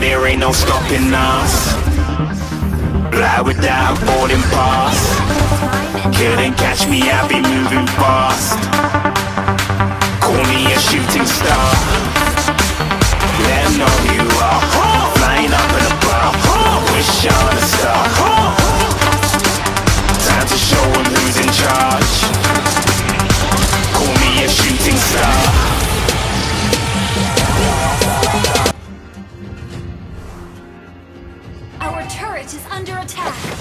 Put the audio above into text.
there ain't no stopping us. Fly without boarding pass Couldn't catch me, I'll be moving fast Our turret is under attack.